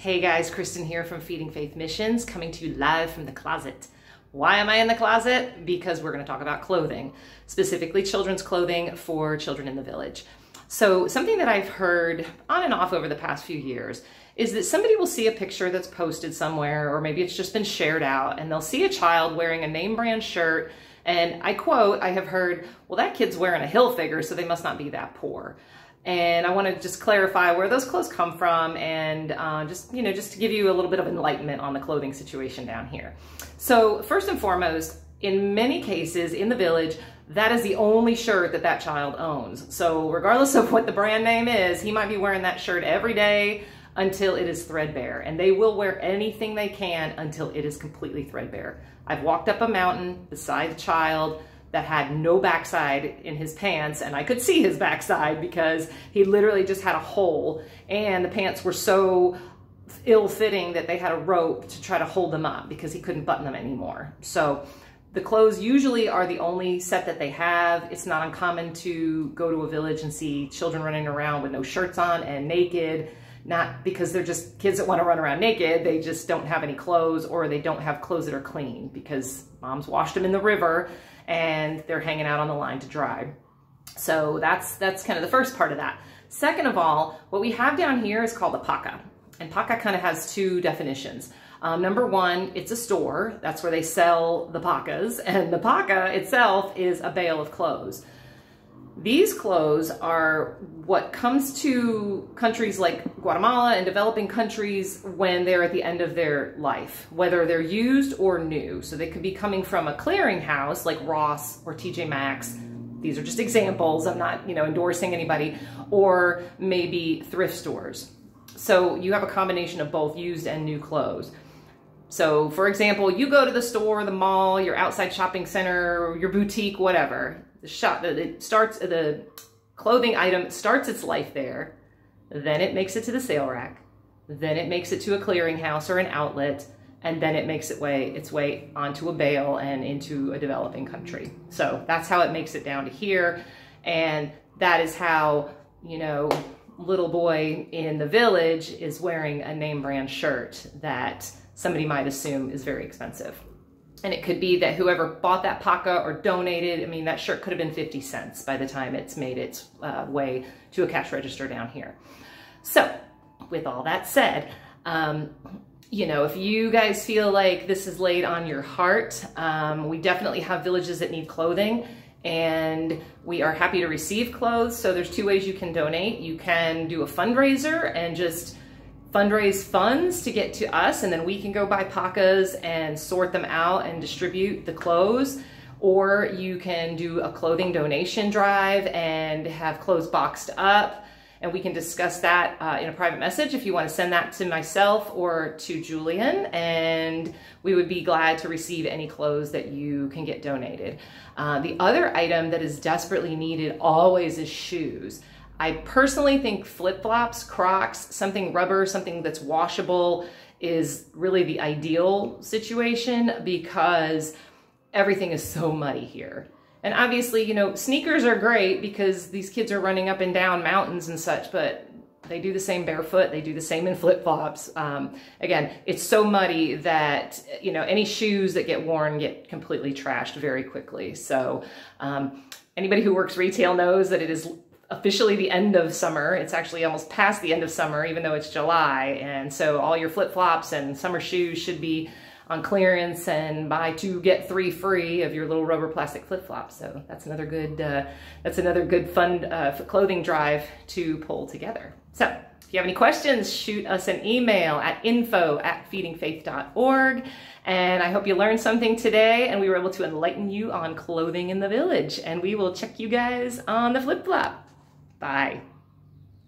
Hey guys, Kristen here from Feeding Faith Missions, coming to you live from the closet. Why am I in the closet? Because we're going to talk about clothing, specifically children's clothing for children in the village. So, something that I've heard on and off over the past few years is that somebody will see a picture that's posted somewhere, or maybe it's just been shared out, and they'll see a child wearing a name brand shirt. And I quote, I have heard, well, that kid's wearing a Hilfiger, so they must not be that poor. And I want to just clarify where those clothes come from and uh, just, you know, just to give you a little bit of enlightenment on the clothing situation down here. So first and foremost, in many cases in the village, that is the only shirt that that child owns. So regardless of what the brand name is, he might be wearing that shirt every day until it is threadbare. And they will wear anything they can until it is completely threadbare. I've walked up a mountain beside a child that had no backside in his pants and I could see his backside because he literally just had a hole and the pants were so ill-fitting that they had a rope to try to hold them up because he couldn't button them anymore. So the clothes usually are the only set that they have. It's not uncommon to go to a village and see children running around with no shirts on and naked, not because they're just kids that want to run around naked, they just don't have any clothes or they don't have clothes that are clean because mom's washed them in the river and they're hanging out on the line to dry. So that's, that's kind of the first part of that. Second of all, what we have down here is called a paca. And paca kind of has two definitions. Um, number one, it's a store. That's where they sell the pacas. And the paca itself is a bale of clothes. These clothes are what comes to countries like Guatemala and developing countries when they're at the end of their life, whether they're used or new. So they could be coming from a clearinghouse like Ross or TJ Maxx. These are just examples. I'm not, you know, endorsing anybody or maybe thrift stores. So you have a combination of both used and new clothes. So for example, you go to the store, the mall, your outside shopping center, your boutique, whatever. The shop it starts the clothing item starts its life there. Then it makes it to the sale rack. Then it makes it to a clearinghouse or an outlet. And then it makes it way its way onto a bale and into a developing country. So that's how it makes it down to here. And that is how you know little boy in the village is wearing a name brand shirt that somebody might assume is very expensive and it could be that whoever bought that paca or donated, I mean, that shirt could have been 50 cents by the time it's made its uh, way to a cash register down here. So with all that said, um, you know, if you guys feel like this is laid on your heart, um, we definitely have villages that need clothing and we are happy to receive clothes. So there's two ways you can donate. You can do a fundraiser and just fundraise funds to get to us and then we can go buy pacas and sort them out and distribute the clothes or you can do a clothing donation drive and have clothes boxed up and we can discuss that uh, in a private message if you want to send that to myself or to Julian and we would be glad to receive any clothes that you can get donated. Uh, the other item that is desperately needed always is shoes. I personally think flip-flops, Crocs, something rubber, something that's washable is really the ideal situation because everything is so muddy here. And obviously, you know, sneakers are great because these kids are running up and down mountains and such, but they do the same barefoot. They do the same in flip-flops. Um, again, it's so muddy that, you know, any shoes that get worn get completely trashed very quickly. So um, anybody who works retail knows that it is officially the end of summer. It's actually almost past the end of summer, even though it's July. And so all your flip-flops and summer shoes should be on clearance and buy two, get three free of your little rubber plastic flip-flops. So that's another good, uh, that's another good fun uh, clothing drive to pull together. So if you have any questions, shoot us an email at info at feedingfaith.org. And I hope you learned something today and we were able to enlighten you on clothing in the village. And we will check you guys on the flip-flop. Bye.